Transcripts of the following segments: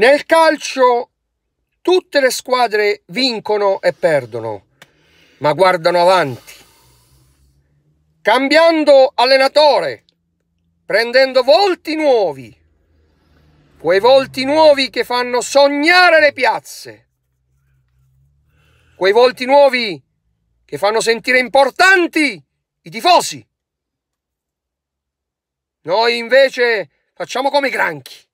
Nel calcio tutte le squadre vincono e perdono, ma guardano avanti. Cambiando allenatore, prendendo volti nuovi, quei volti nuovi che fanno sognare le piazze, quei volti nuovi che fanno sentire importanti i tifosi. Noi invece facciamo come i granchi.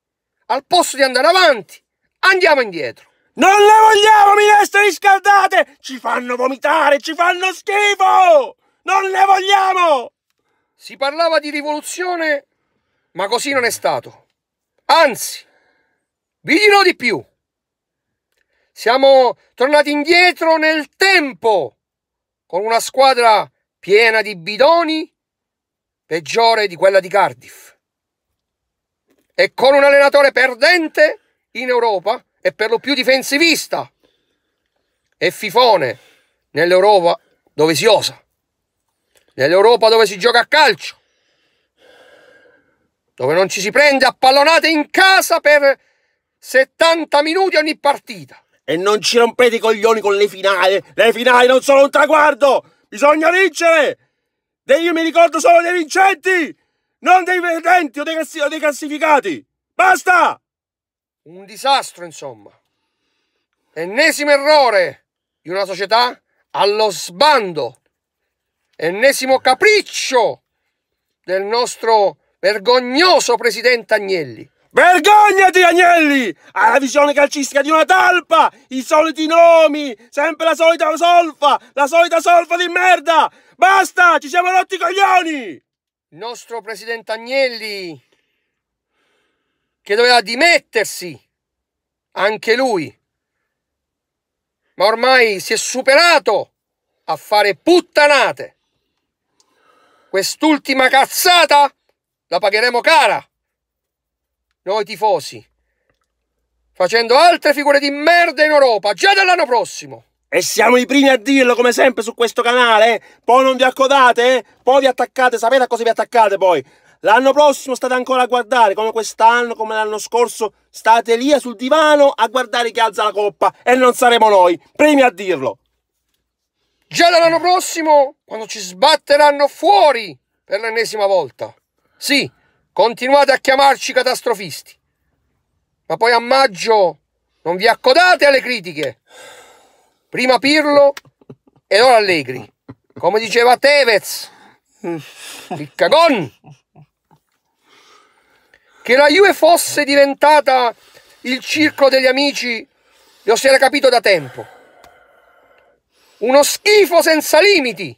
Al posto di andare avanti, andiamo indietro. Non le vogliamo minestre riscaldate! Ci fanno vomitare, ci fanno schifo! Non le vogliamo! Si parlava di rivoluzione, ma così non è stato. Anzi, vi dirò di più. Siamo tornati indietro nel tempo, con una squadra piena di bidoni, peggiore di quella di Cardiff. E con un allenatore perdente in Europa e per lo più difensivista. E fifone nell'Europa dove si osa. Nell'Europa dove si gioca a calcio. Dove non ci si prende a pallonate in casa per 70 minuti ogni partita. E non ci rompete i coglioni con le finali. Le finali non sono un traguardo. Bisogna vincere. Io mi ricordo solo dei vincenti, non dei perdenti o dei, o dei classificati. Basta! Un disastro, insomma. Ennesimo errore di una società allo sbando. Ennesimo capriccio del nostro vergognoso presidente Agnelli. Vergognati, Agnelli! Hai la visione calcistica di una talpa! I soliti nomi! Sempre la solita solfa! La solita solfa di merda! Basta! Ci siamo rotti i coglioni! Il nostro presidente Agnelli che doveva dimettersi anche lui. Ma ormai si è superato a fare puttanate. Quest'ultima cazzata la pagheremo cara noi tifosi, facendo altre figure di merda in Europa già dall'anno prossimo. E siamo i primi a dirlo come sempre su questo canale, eh? Poi non vi accodate, eh? Poi vi attaccate, sapete a cosa vi attaccate poi? L'anno prossimo state ancora a guardare, come quest'anno, come l'anno scorso, state lì sul divano a guardare chi alza la coppa e non saremo noi, primi a dirlo. Già dall'anno prossimo, quando ci sbatteranno fuori per l'ennesima volta. Sì, Continuate a chiamarci catastrofisti, ma poi a maggio non vi accodate alle critiche. Prima Pirlo e ora Allegri. Come diceva Tevez, il cagon. Che la Juve fosse diventata il circolo degli amici lo si era capito da tempo. Uno schifo senza limiti.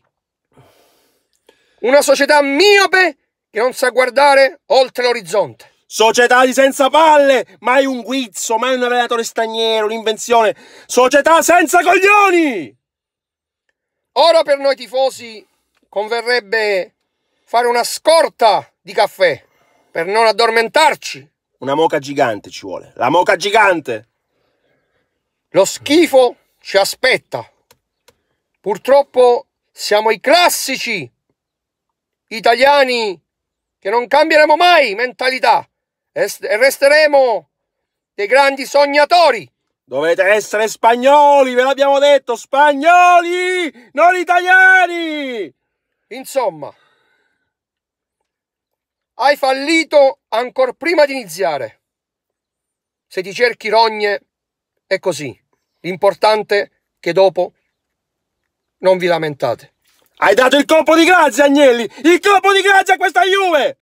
Una società miope che non sa guardare oltre l'orizzonte. Società di senza palle, mai un guizzo, mai un allenatore straniero, un'invenzione. Società senza coglioni! Ora per noi tifosi converrebbe fare una scorta di caffè per non addormentarci. Una moca gigante ci vuole, la moca gigante. Lo schifo ci aspetta. Purtroppo siamo i classici italiani che non cambieremo mai mentalità e resteremo dei grandi sognatori. Dovete essere spagnoli, ve l'abbiamo detto, spagnoli, non italiani! Insomma, hai fallito ancora prima di iniziare. Se ti cerchi rogne, è così. L'importante è che dopo non vi lamentate. Hai dato il colpo di grazia, Agnelli! Il colpo di grazia a questa Juve!